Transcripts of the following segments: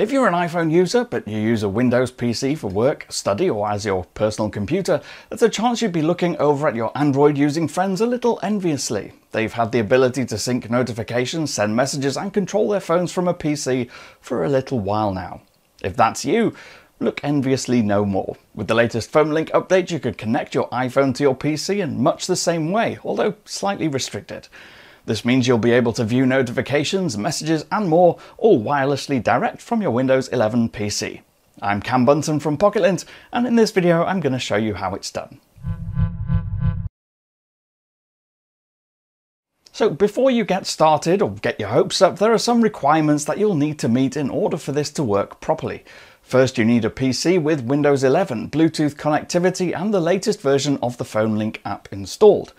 If you're an iPhone user, but you use a Windows PC for work, study, or as your personal computer, there's a chance you'd be looking over at your Android using friends a little enviously. They've had the ability to sync notifications, send messages, and control their phones from a PC for a little while now. If that's you, look enviously no more. With the latest Phone Link update, you can connect your iPhone to your PC in much the same way, although slightly restricted. This means you'll be able to view notifications, messages, and more all wirelessly direct from your Windows 11 PC. I'm Cam Bunton from Pocketlint, and in this video I'm going to show you how it's done. So before you get started or get your hopes up, there are some requirements that you'll need to meet in order for this to work properly. First, you need a PC with Windows 11, Bluetooth connectivity, and the latest version of the Phone Link app installed.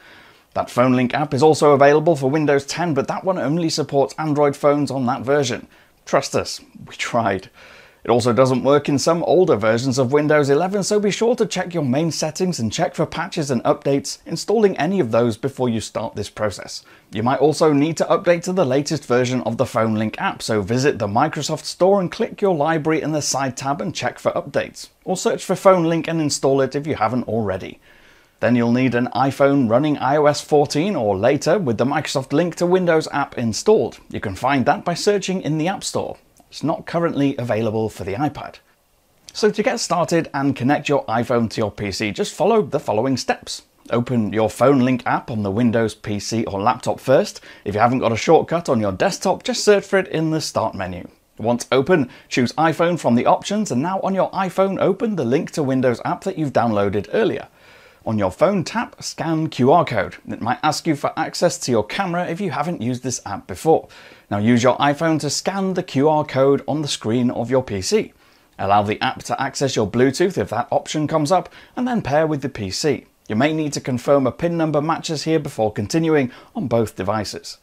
That Phone Link app is also available for Windows 10, but that one only supports Android phones on that version. Trust us, we tried. It also doesn't work in some older versions of Windows 11, so be sure to check your main settings and check for patches and updates, installing any of those before you start this process. You might also need to update to the latest version of the Phone Link app, so visit the Microsoft Store and click your library in the Side tab and check for updates. Or search for Phone Link and install it if you haven't already. Then you'll need an iPhone running iOS 14 or later with the Microsoft Link to Windows app installed. You can find that by searching in the App Store. It's not currently available for the iPad. So to get started and connect your iPhone to your PC, just follow the following steps. Open your Phone Link app on the Windows PC or laptop first. If you haven't got a shortcut on your desktop, just search for it in the Start menu. Once open, choose iPhone from the options and now on your iPhone open the Link to Windows app that you've downloaded earlier. On your phone, tap Scan QR Code. It might ask you for access to your camera if you haven't used this app before. Now use your iPhone to scan the QR code on the screen of your PC. Allow the app to access your Bluetooth if that option comes up, and then pair with the PC. You may need to confirm a PIN number matches here before continuing on both devices.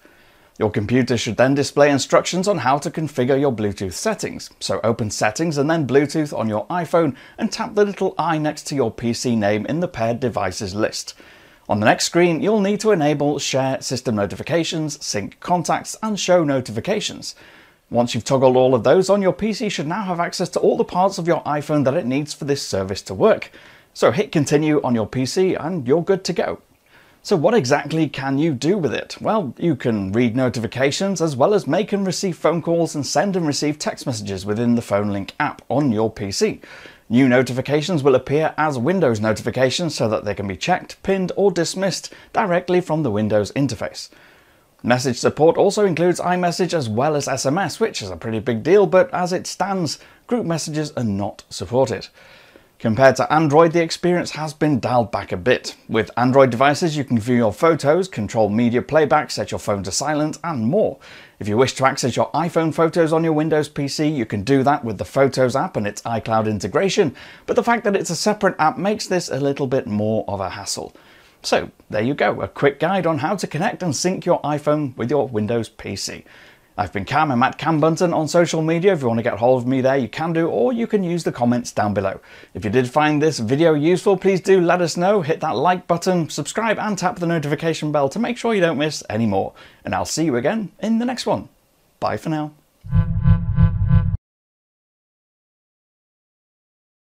Your computer should then display instructions on how to configure your Bluetooth settings. So open settings and then Bluetooth on your iPhone and tap the little i next to your PC name in the paired devices list. On the next screen, you'll need to enable share system notifications, sync contacts, and show notifications. Once you've toggled all of those on, your PC should now have access to all the parts of your iPhone that it needs for this service to work. So hit continue on your PC and you're good to go. So what exactly can you do with it? Well, you can read notifications as well as make and receive phone calls and send and receive text messages within the Phone Link app on your PC. New notifications will appear as Windows notifications so that they can be checked, pinned or dismissed directly from the Windows interface. Message support also includes iMessage as well as SMS, which is a pretty big deal, but as it stands, group messages are not supported. Compared to Android, the experience has been dialed back a bit. With Android devices, you can view your photos, control media playback, set your phone to silent, and more. If you wish to access your iPhone photos on your Windows PC, you can do that with the Photos app and its iCloud integration, but the fact that it's a separate app makes this a little bit more of a hassle. So, there you go, a quick guide on how to connect and sync your iPhone with your Windows PC. I've been Cam, I'm at Cam Bunton on social media. If you want to get hold of me there, you can do, or you can use the comments down below. If you did find this video useful, please do let us know. Hit that like button, subscribe, and tap the notification bell to make sure you don't miss any more. And I'll see you again in the next one. Bye for now.